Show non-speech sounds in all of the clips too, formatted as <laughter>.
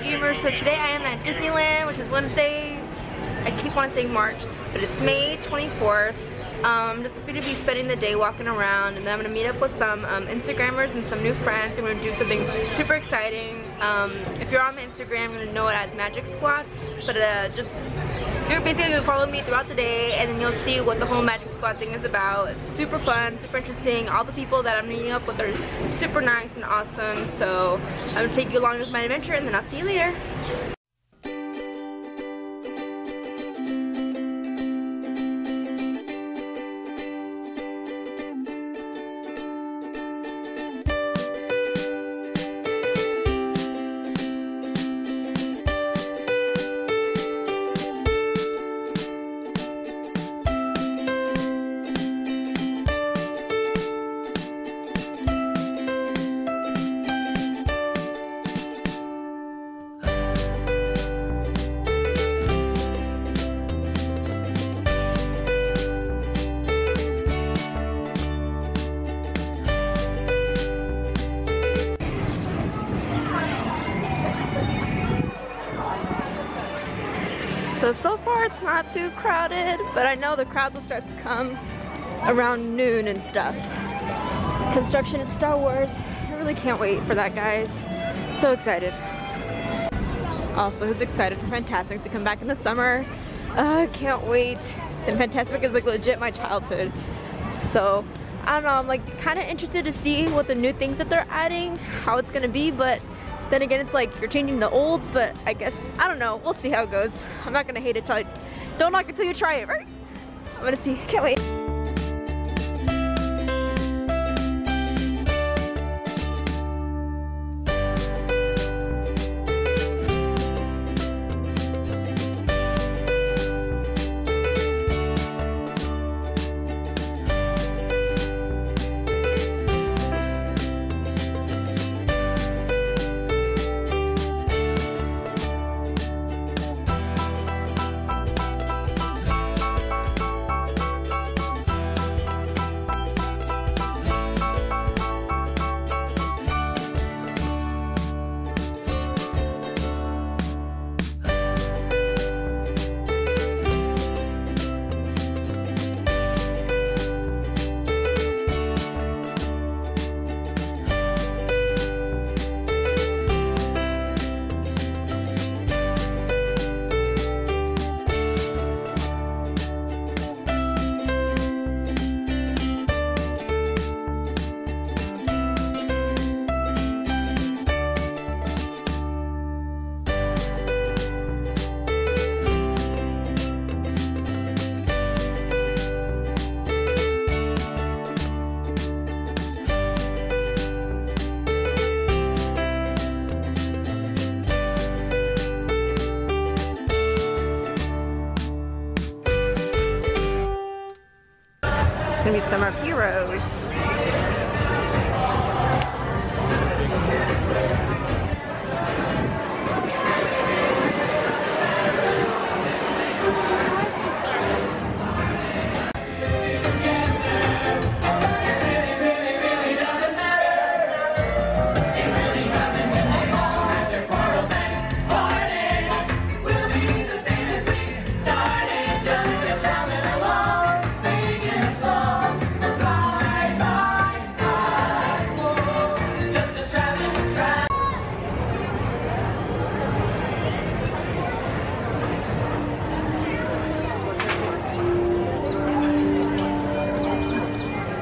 Daydreamers. So today I am at Disneyland, which is Wednesday. I keep on saying March, but it's May 24th. Um, I'm just going to be spending the day walking around and then I'm going to meet up with some um, Instagrammers and some new friends and we're going to do something super exciting. Um, if you're on my Instagram, you're going to know it as Magic Squad, but uh, just you're basically going to follow me throughout the day and then you'll see what the whole Magic Squad thing is about. It's super fun, super interesting. All the people that I'm meeting up with are super nice and awesome. So I'm going to take you along with my adventure and then I'll see you later. So, far it's not too crowded, but I know the crowds will start to come around noon and stuff. Construction at Star Wars. I really can't wait for that, guys. So excited. Also, who's excited for Fantasmic to come back in the summer? Uh, can't wait. And Fantasmic is like legit my childhood. So, I don't know, I'm like kind of interested to see what the new things that they're adding, how it's gonna be, but then again, it's like you're changing the olds, but I guess, I don't know. We'll see how it goes. I'm not gonna hate it till I, don't knock it till you try it, right? I'm gonna see, can't wait. Gonna be Summer of Heroes.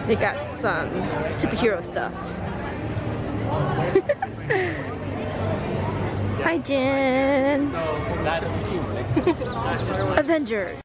They got some superhero stuff. <laughs> Hi, Jen. <laughs> Avengers.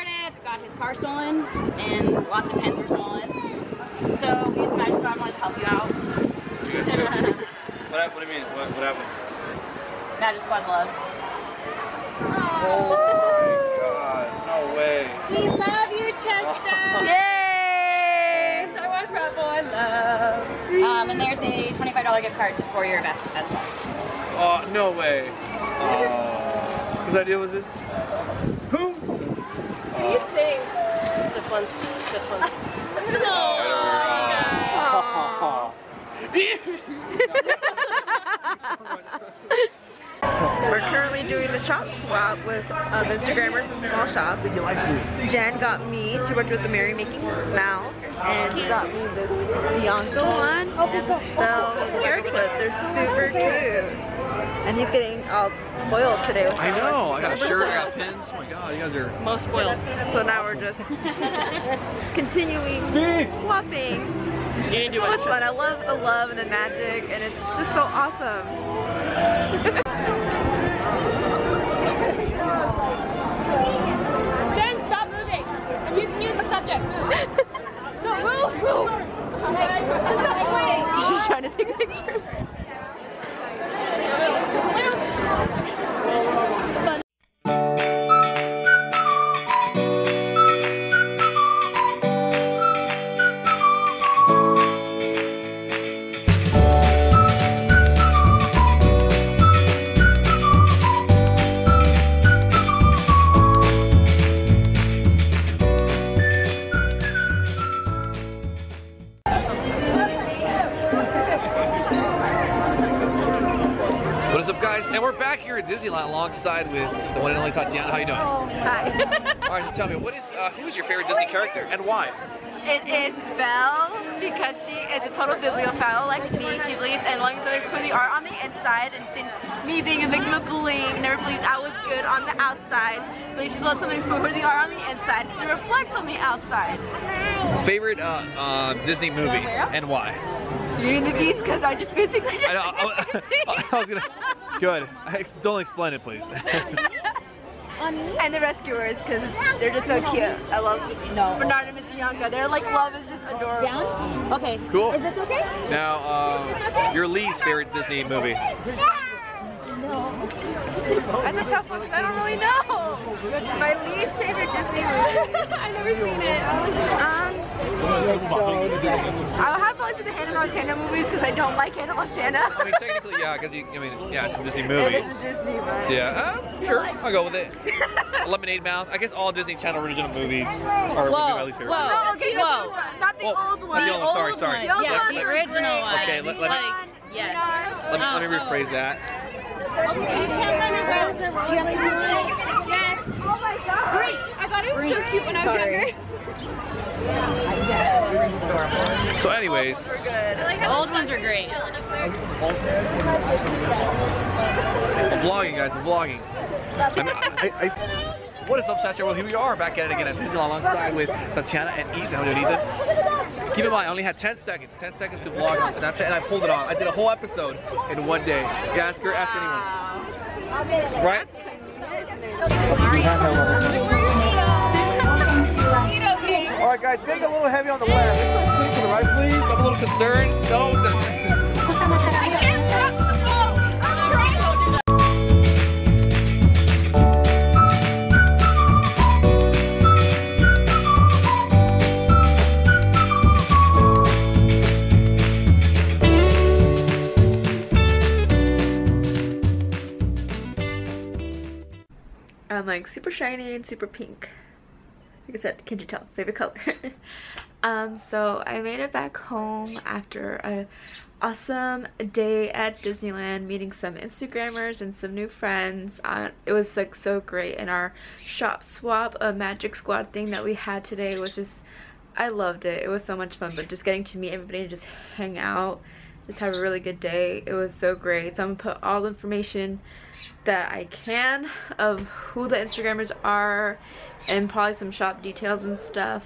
Barnett got his car stolen, and lots of pens were stolen. So we decided I wanted to help you out. You what, happened, what do you mean? What, what happened? Magic Squad Love. Oh, oh God, no way. We love you, Chester. <laughs> Yay! Star Wars Rebel, I love. Um, and there's a $25 gift card for your best as well. Oh, no way. Because uh, whose idea was this? Whose? What do you think? This one's, this one's. Oh, We're currently doing the shop swap with um, Instagrammers and small shops. Jen got me, she worked with the Merry Making Mouse, and he got me this Bianca one and the Spell hair clip. They're super cute. And he's getting all spoiled today with I know. I got a shirt. I got pins. Oh my god, you guys are. Most spoiled. So now we're just <laughs> continuing swapping. You didn't So much fun. I love the love and the magic, and it's just so awesome. <laughs> Jen, stop moving. I'm using you as a subject. Move. <laughs> no, move, move. She's trying to take pictures. Guys? And we're back here at Disneyland alongside with the one and only Tatiana. How you doing? Hi. <laughs> All right, so tell me, what is uh, who is your favorite Disney character and why? It is Belle because she is a total bibliophile like me. She believes in loving others for the art on the inside, and since me being a victim of bullying, never believed I was good on the outside. But she loves something for the art on the inside because it reflects on the outside. Favorite uh, uh, Disney movie and why? Beauty and the Beast because I just basically just I know. I, I- I was gonna. <laughs> Good. Don't explain it, please. <laughs> and the Rescuers because they're just so cute. I love No. Bernard and Miss Bianca. Their like love is just adorable. Down? Okay. Cool. Is this okay? Now, uh, your least favorite Disney movie? <laughs> That's a tough one 'cause I don't really know. My least favorite Disney movie. <laughs> I've never seen it. Um, I'll have to listen to the Hannah Montana movies because I don't like Hannah Montana. I mean, technically, yeah, because you. I mean, yeah, it's a Disney If movie. it's a Disney one. So, yeah, uh, sure, I'll go with it. Lemonade Mouth. I guess all Disney Channel original movies are Whoa, my least favorite. whoa. No, okay, Whoa. the not the Oh, old one. the old one, sorry, sorry. The old Yeah, ones the original great. one. Okay, let- let me- like, yes. Let me, let me Oh, oh. rephrase that. Yes. Oh my god. Great. I thought it was so cute when I was younger. So, anyways, We're good. The old ones are great. I'm vlogging, guys. I'm vlogging. I mean, I, I, what is up, Snapchat Well Here we are back at it again at Disneyland alongside with Tatiana and Ethan. Ethan? Keep in mind, I only had 10 seconds, 10 seconds to vlog on Snapchat, and I pulled it off. I did a whole episode in one day. Yeah, ask her, ask anyone. Right? Guys, getting a little heavy on the left. Let's to the right, please. I'm a little concerned. No. I'm like super shiny and super pink. Like I said, can't you tell? Favorite color. <laughs> um, so I made it back home after a awesome day at Disneyland, meeting some Instagrammers and some new friends. Uh, it was like so great, and our shop swap, a Magic Squad thing that we had today was just, I loved it. It was so much fun, but just getting to meet everybody and just hang out just have a really good day. It was so great. So I'm gonna put all the information that I can of who the Instagrammers are and probably some shop details and stuff.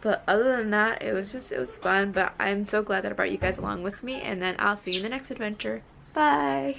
But other than that, it was just, it was fun. But I'm so glad that I brought you guys along with me. And then I'll see you in the next adventure. Bye.